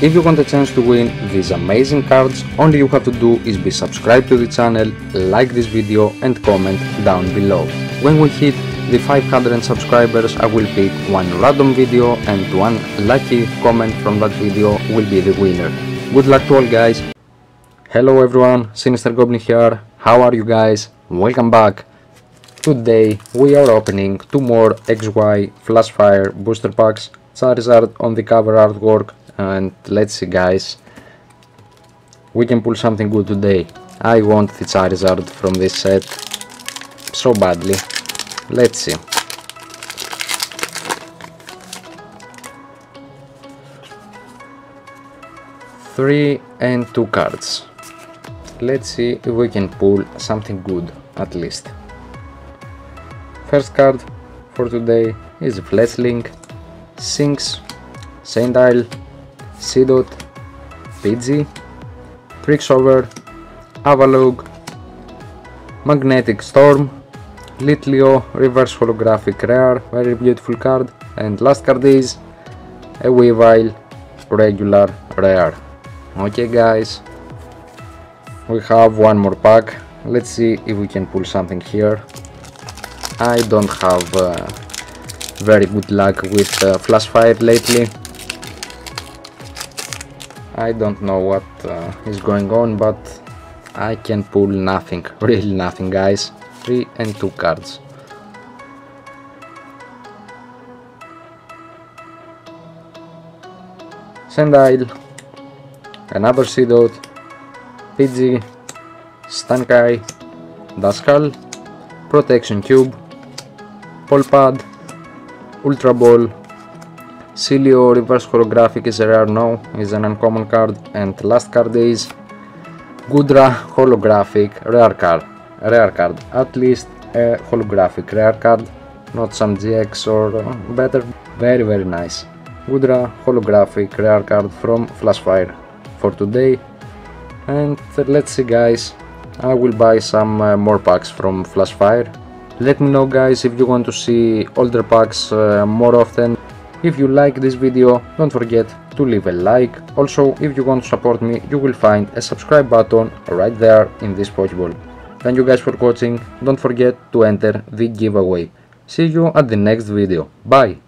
if you want a chance to win these amazing cards, only you have to do is be subscribed to the channel, like this video and comment down below. When we hit the 500 subscribers I will pick one random video and one lucky comment from that video will be the winner. Good luck to all guys. Hello everyone, Sinister Goblin here. How are you guys? Welcome back. Today we are opening two more XY Flashfire booster packs. Charizard on the cover artwork and let's see guys. We can pull something good today. I want the Charizard from this set so badly. Let's see. Three and two cards. Let's see if we can pull something good at least. First card for today is Fletchling, Sinks, Sandile, Seedot, Pidgey, Tricksover, Avalugg, Magnetic Storm, Litleo, Reverse Holographic Rare, very beautiful card, and last card is a Weavile, Regular Rare. Okay guys, we have one more pack. Let's see if we can pull something here. I don't have uh, very good luck with uh, Flashfire lately I don't know what uh, is going on but I can pull nothing really nothing guys. 3 and 2 cards. Sandile another Seedot Pidgey, Stankai, Duskull, Protection Cube, Pal Pad, Ultra Ball, Cilio Reverse Holographic is a rare no, is an uncommon card, and last card is Goodra Holographic rare card, rare card, at least a holographic rare card, not some GX or uh, better, very very nice. Goodra Holographic rare card from Flashfire for today. And let's see guys. I will buy some uh, more packs from Flashfire. Let me know guys if you want to see older packs uh, more often if you like this video don't forget to leave a like. Also if you want to support me you will find a subscribe button right there in this pokeball thank you guys for watching. Don't forget to enter the giveaway. See you at the next video. Bye